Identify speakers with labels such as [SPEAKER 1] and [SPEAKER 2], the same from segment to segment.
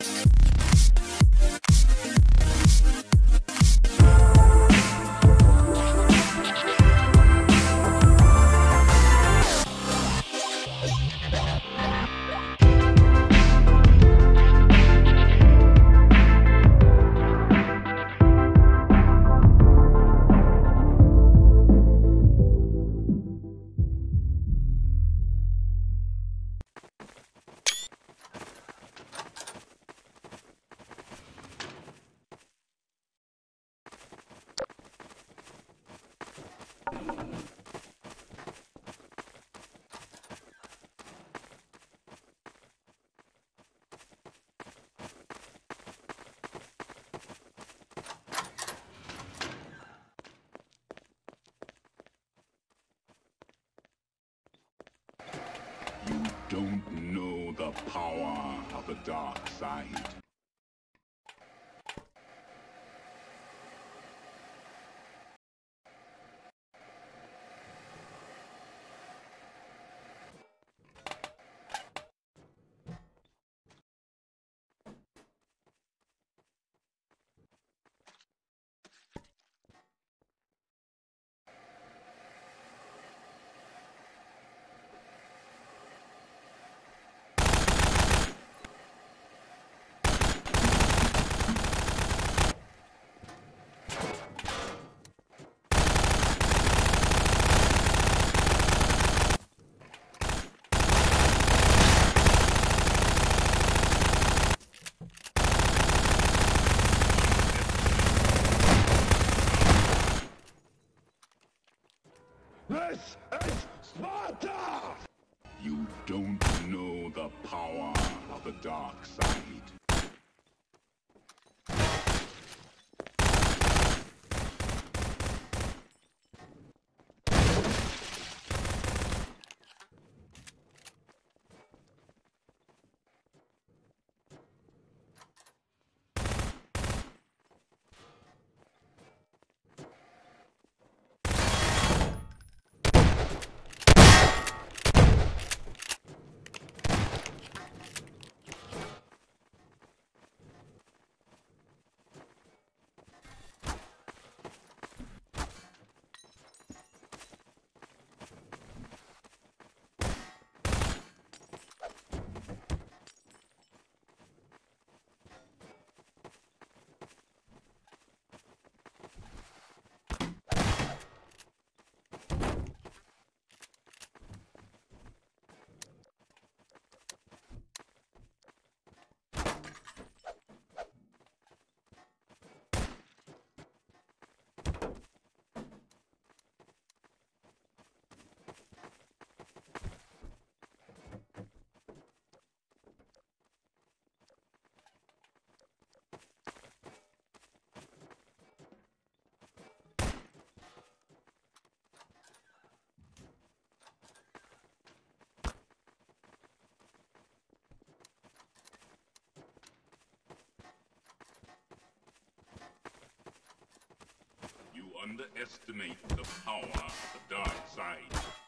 [SPEAKER 1] don't underestimate the power of the dark side.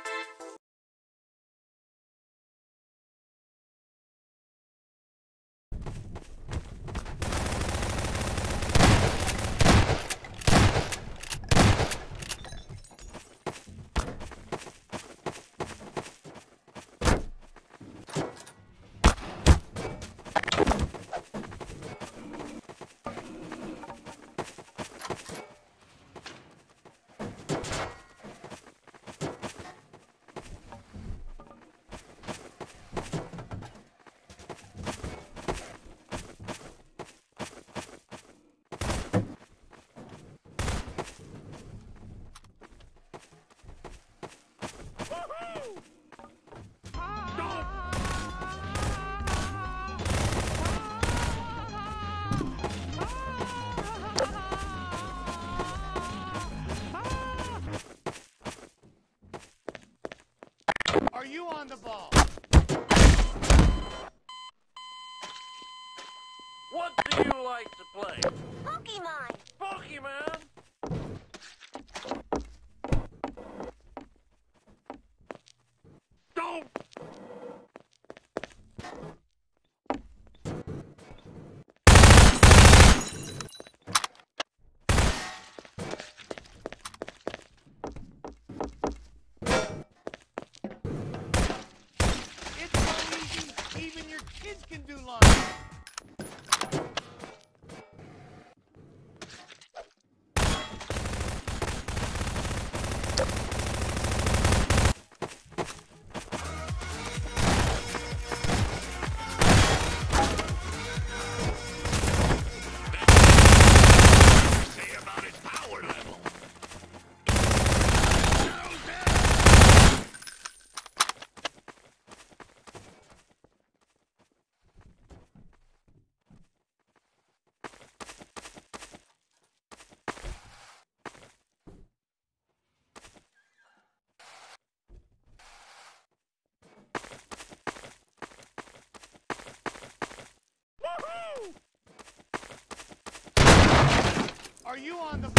[SPEAKER 2] on the ball? Are you on the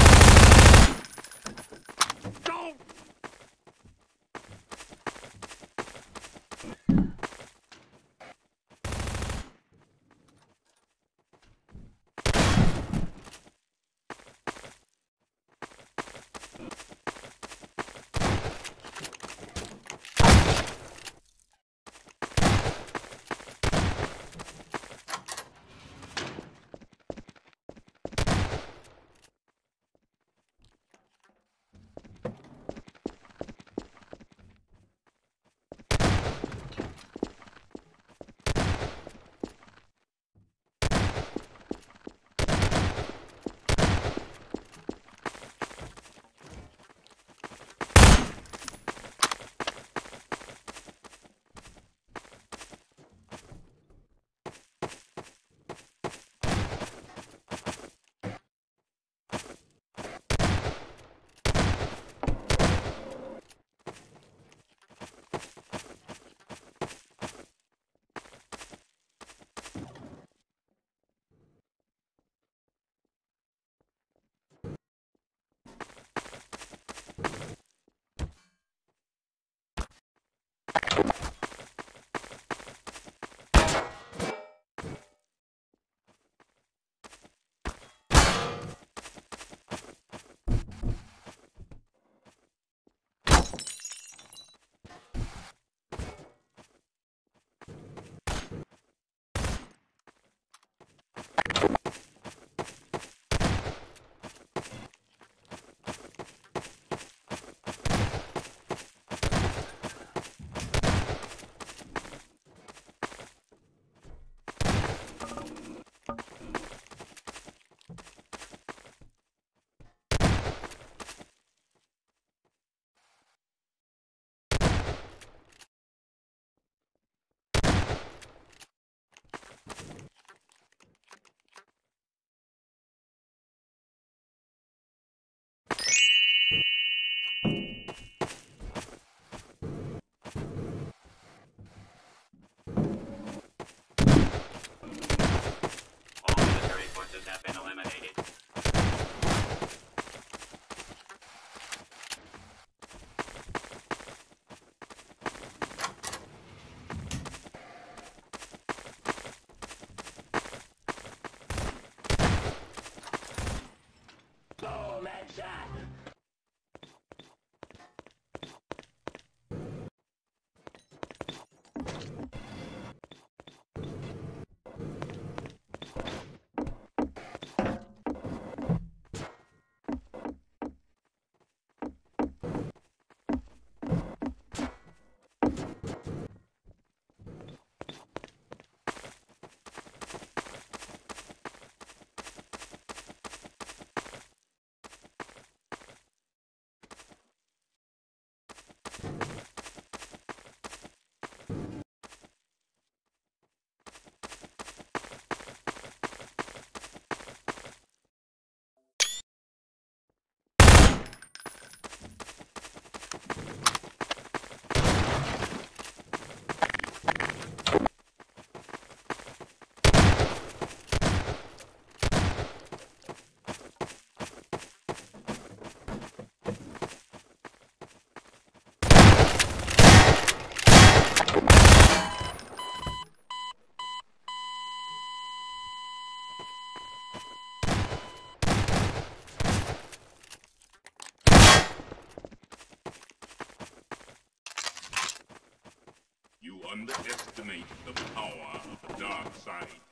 [SPEAKER 3] Underestimate the power of the dark side.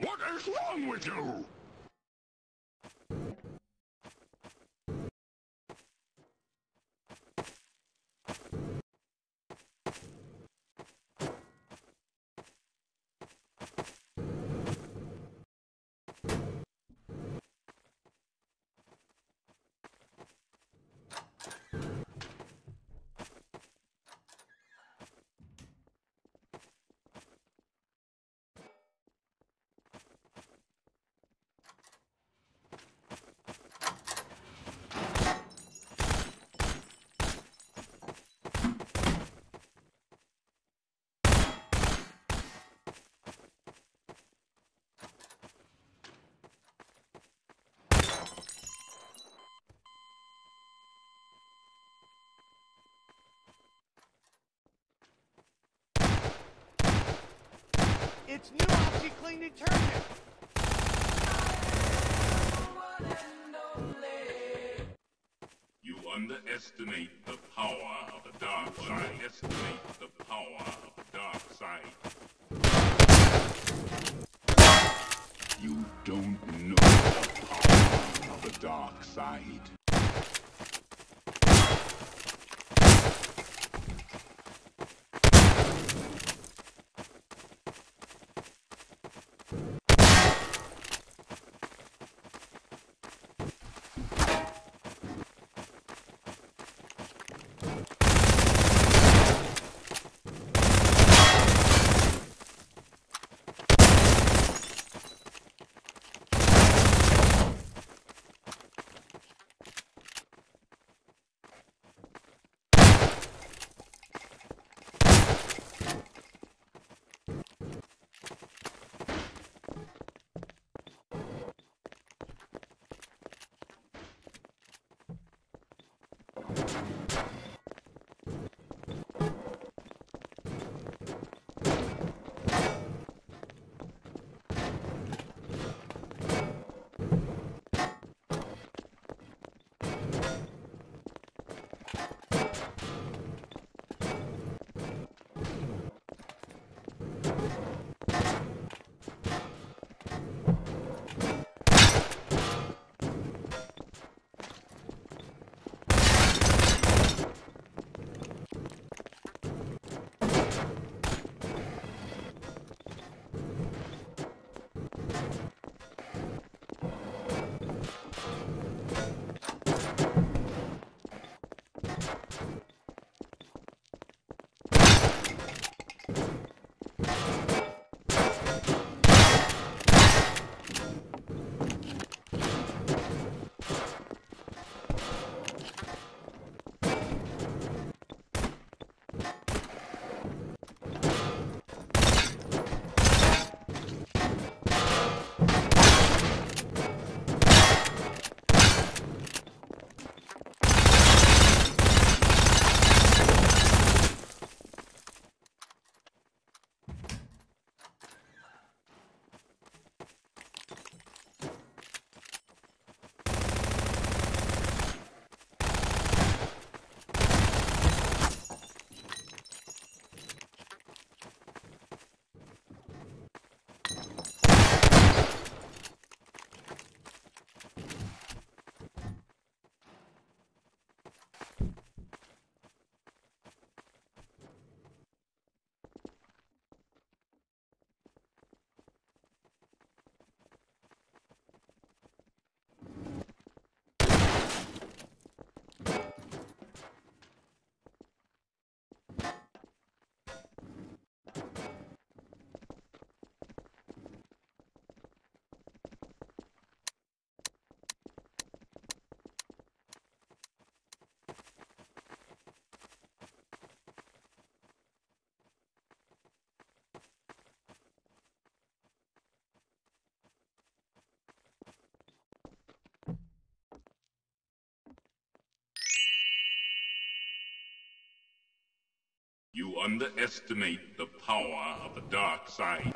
[SPEAKER 3] What is wrong with you?
[SPEAKER 2] It's new OxiClean detergent.
[SPEAKER 3] You underestimate the power of the dark side. Underestimate the power of the dark side. You don't know the power of the dark side. You underestimate the power of the dark side.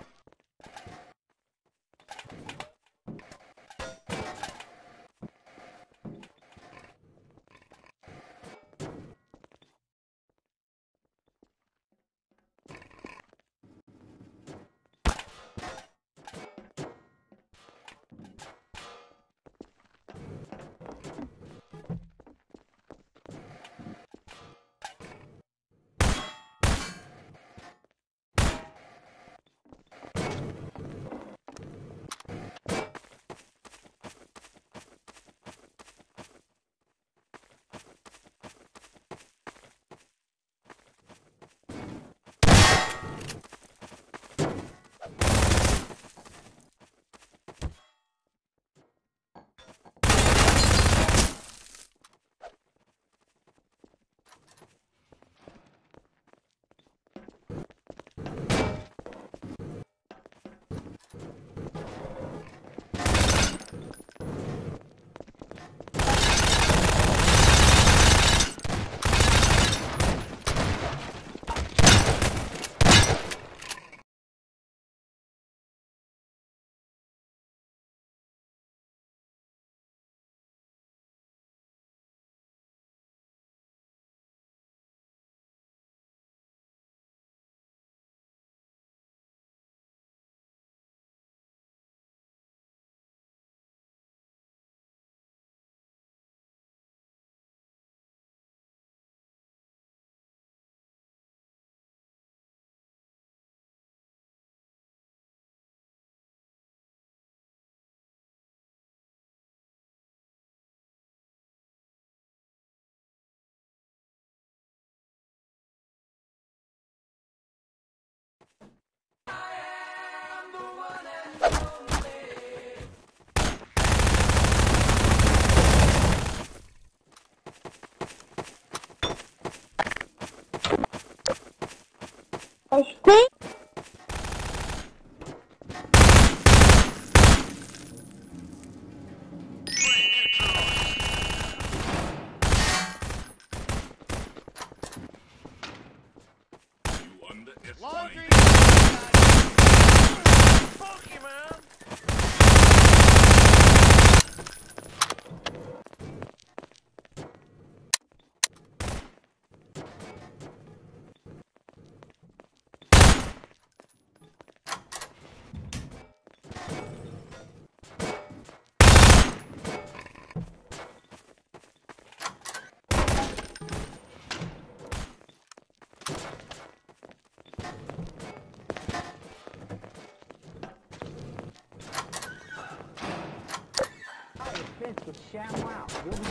[SPEAKER 4] Sham Wow.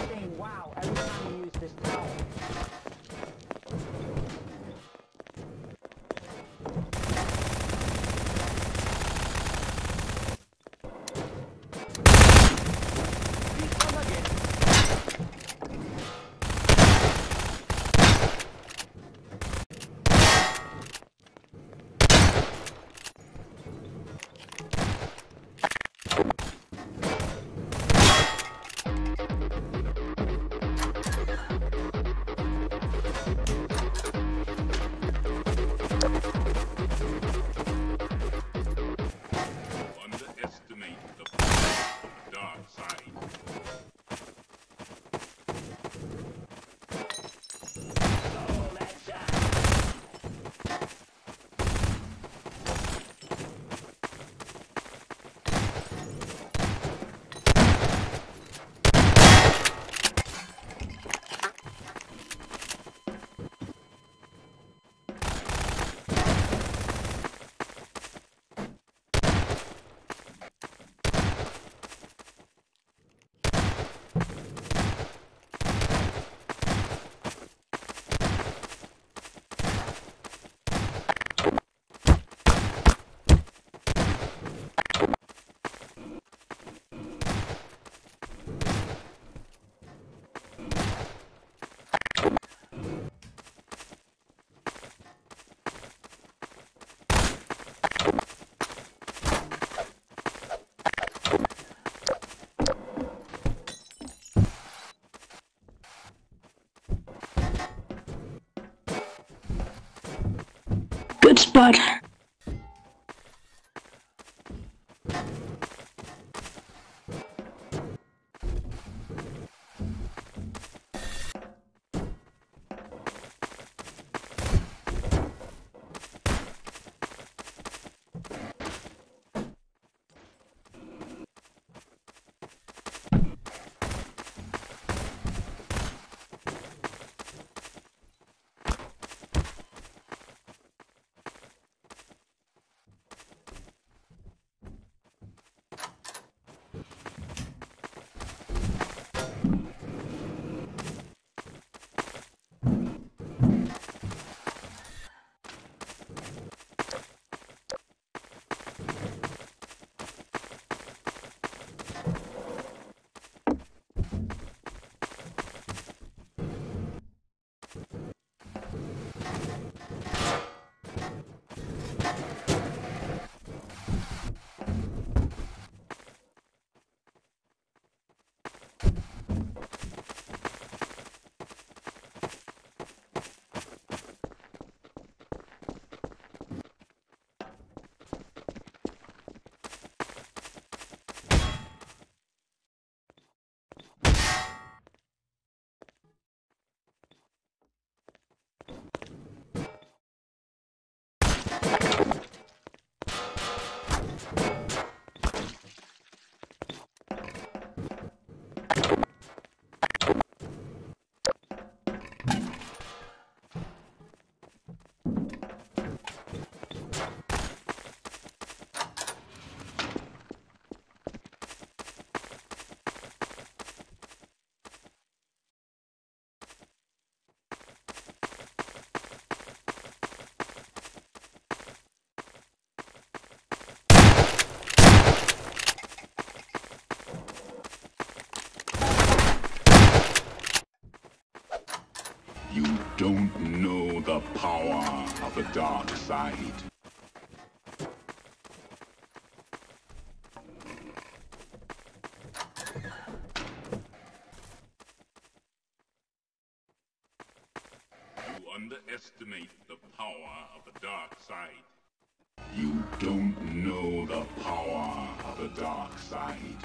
[SPEAKER 1] Blood.
[SPEAKER 3] The dark side. You underestimate the power of the dark side. You don't know the power of the dark side.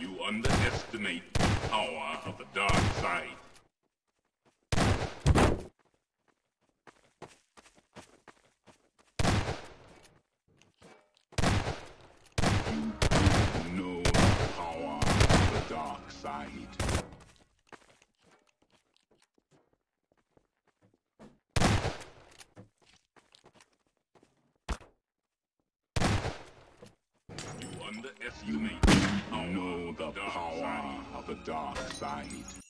[SPEAKER 3] You underestimate the power of the dark side. You know power of the dark side. underestimate power of the dark side.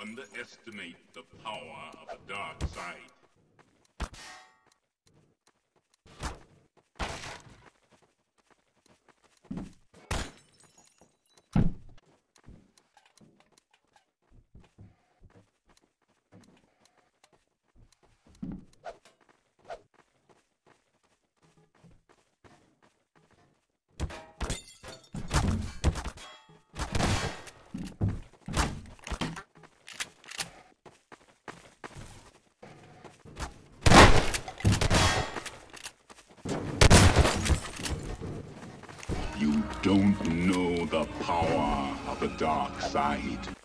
[SPEAKER 3] Underestimate the power of the dark side. You don't know the power of the dark side.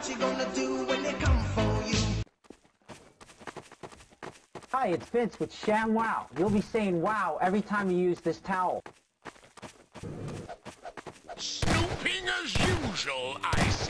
[SPEAKER 5] What you gonna do when they come for you?
[SPEAKER 4] Hi, it's Vince with Sham Wow. You'll be saying wow every time you use this towel.
[SPEAKER 6] Snooping as usual, I see.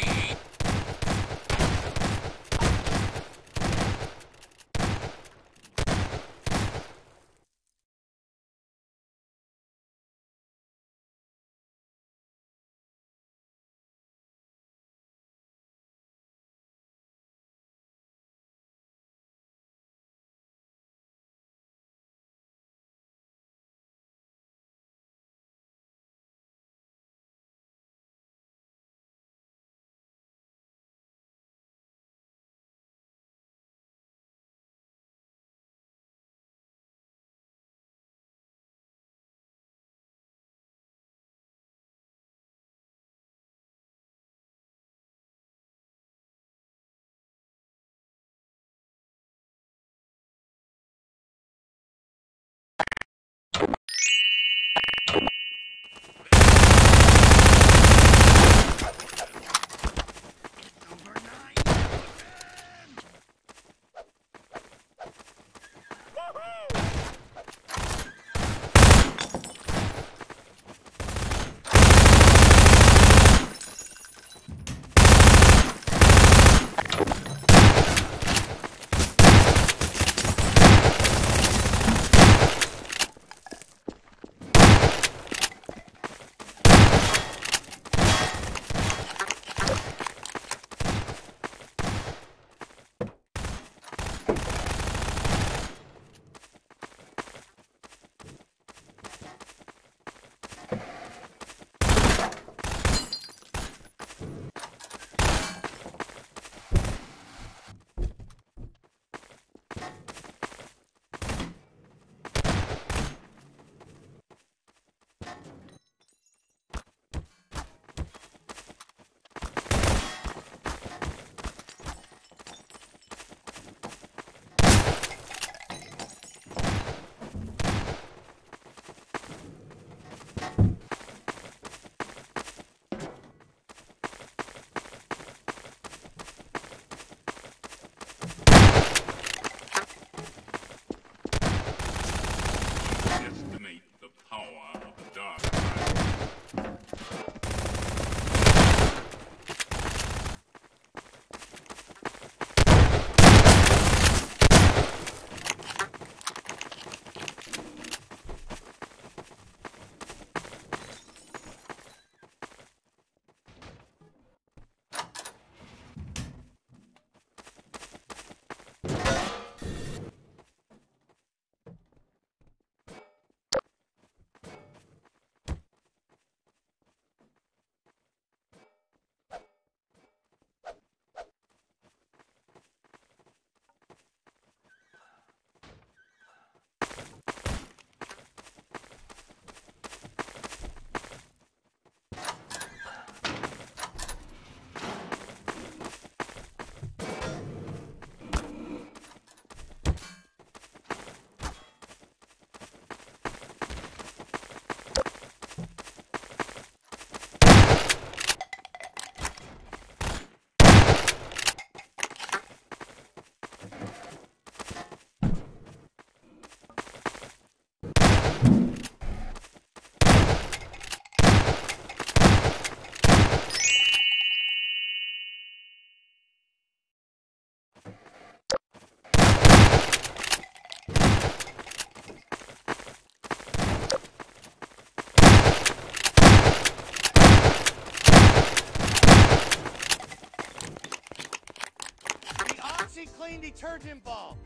[SPEAKER 3] Detergent ball.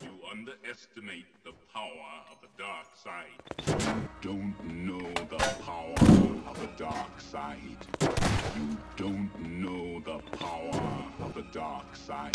[SPEAKER 1] You underestimate the power of the dark side. You don't know the power of the dark side. You don't know the power of the dark side.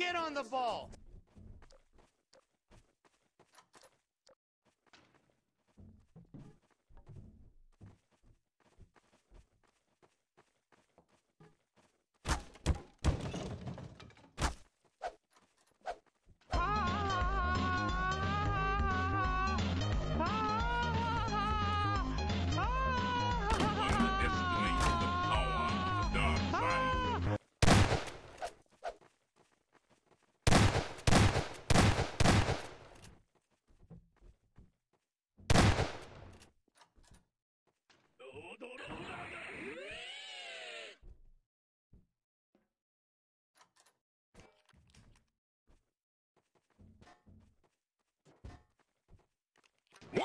[SPEAKER 3] Get on the ball.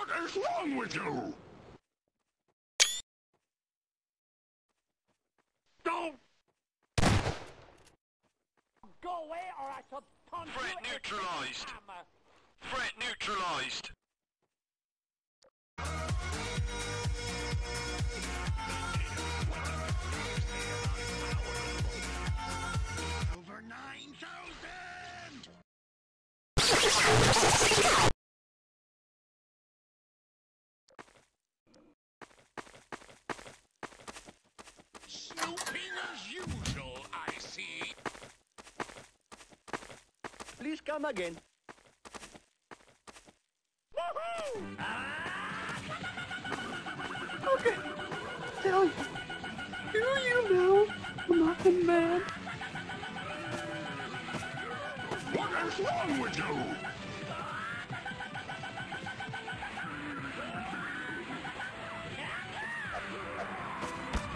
[SPEAKER 6] What is wrong with you?
[SPEAKER 7] Don't!
[SPEAKER 5] Go away or I shall punch
[SPEAKER 7] Threat
[SPEAKER 5] you
[SPEAKER 7] neutralized. Threat neutralized.
[SPEAKER 2] Come again.
[SPEAKER 8] Okay. Tell you. Do you know I'm not a man?
[SPEAKER 6] What is wrong with you?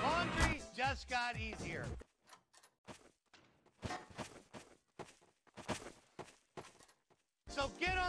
[SPEAKER 2] Laundry just got easier. So get on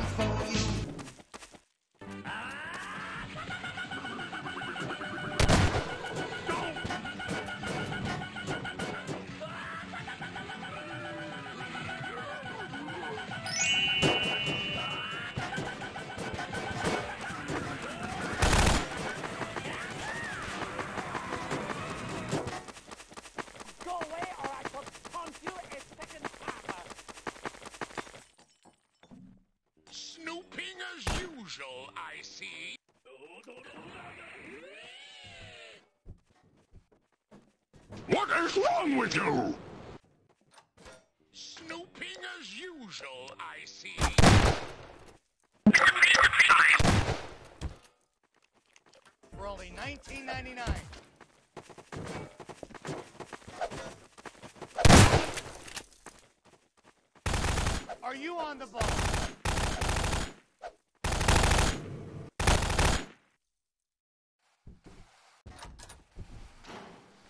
[SPEAKER 7] as usual, I see.
[SPEAKER 6] What is wrong with you?
[SPEAKER 7] Snooping as usual, I see.
[SPEAKER 2] For only 19.99. Are you on the ball?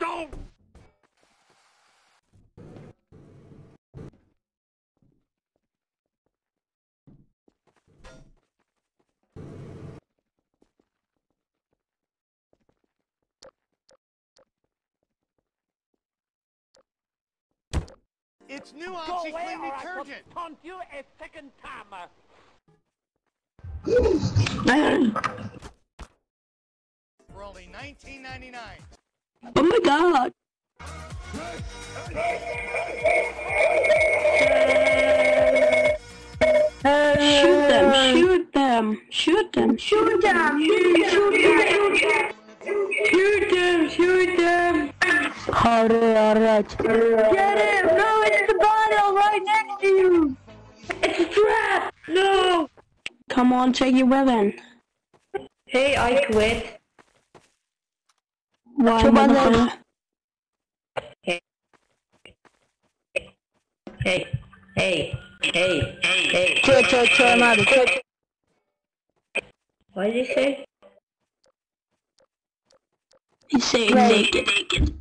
[SPEAKER 7] Don't!
[SPEAKER 2] It's new
[SPEAKER 5] Go away
[SPEAKER 2] OxiClean
[SPEAKER 5] or I shall
[SPEAKER 2] detergent.
[SPEAKER 5] you a second hammer.
[SPEAKER 2] For only 19.99.
[SPEAKER 8] Oh my god. Shoot them, shoot them, shoot them, shoot them, shoot them, shoot them, shoot them. Hurry, alright. Get him! No, it's the bottle right next to you! It's a trap! No! Come on, take your weapon.
[SPEAKER 9] Hey, I quit.
[SPEAKER 8] Why, motherfucker?
[SPEAKER 9] Hey, hey, hey, hey, hey.
[SPEAKER 8] Chill, chill, chill, I'm out of chill.
[SPEAKER 9] What did you say?
[SPEAKER 8] He's saying naked, naked.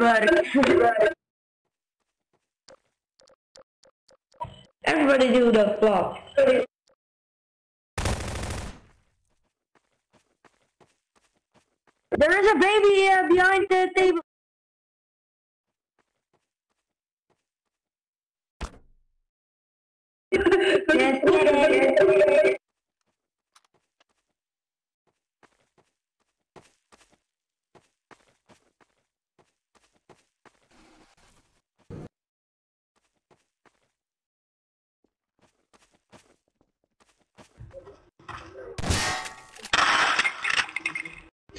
[SPEAKER 9] Work. Everybody do the flop.
[SPEAKER 8] There is a baby here behind the table.
[SPEAKER 9] Yes.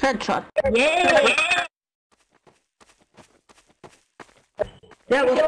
[SPEAKER 10] Headshot.
[SPEAKER 9] Yeah. That was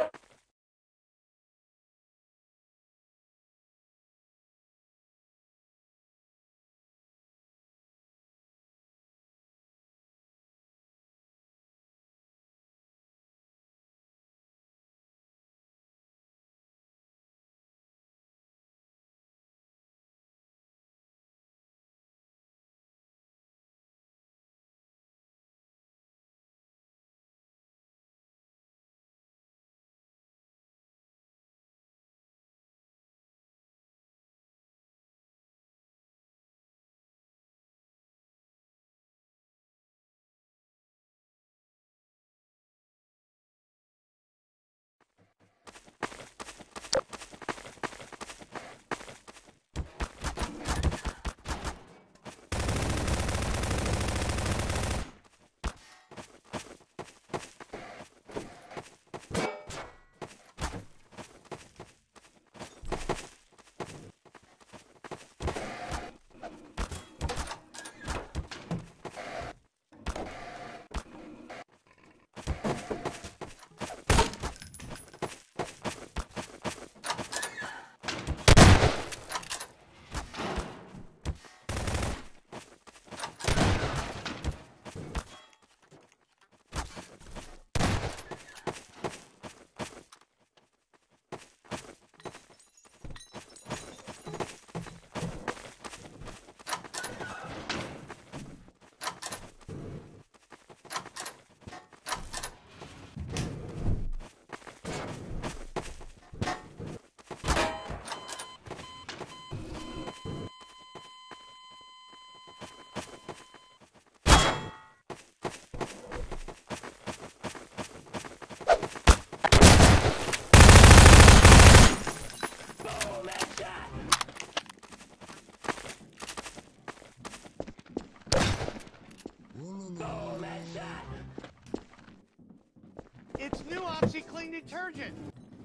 [SPEAKER 2] It's new OxiClean detergent.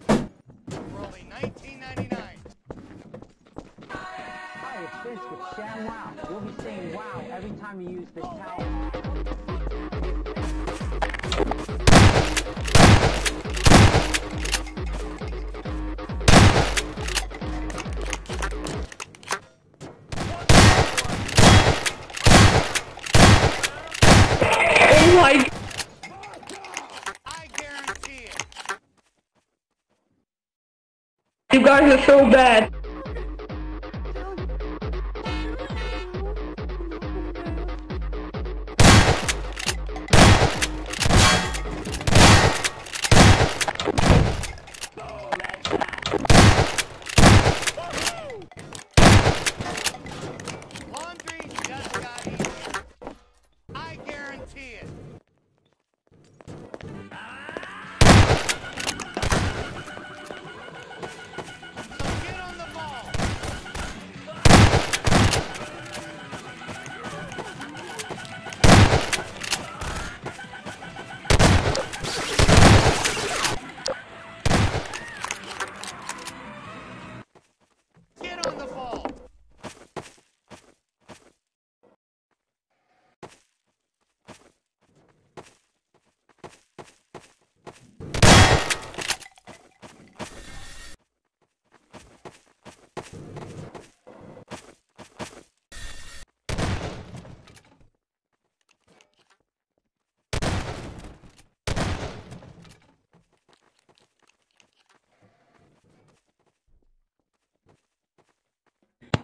[SPEAKER 2] For only $19.99.
[SPEAKER 4] Hi, it's Vince with Sham Wow. You'll be saying wow every time you use this towel.
[SPEAKER 10] So bad.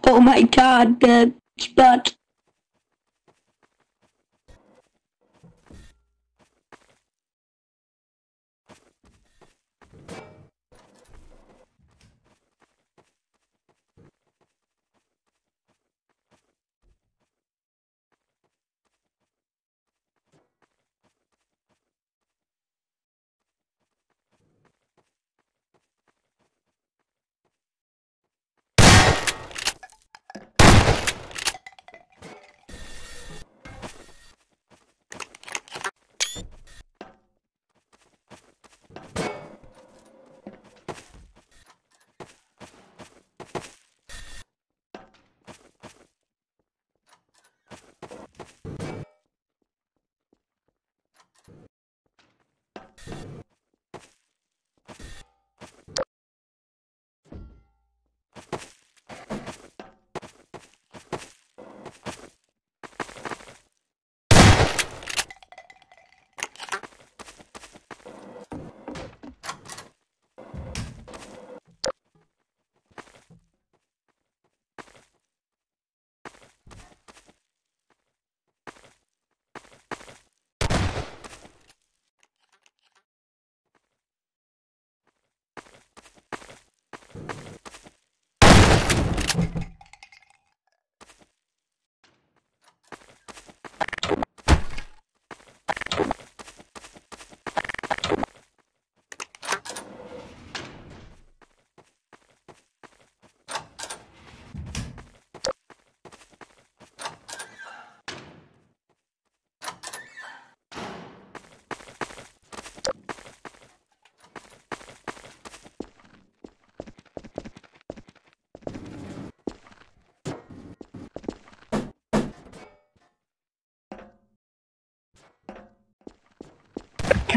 [SPEAKER 10] Oh my god, the spot.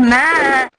[SPEAKER 1] Matt. God,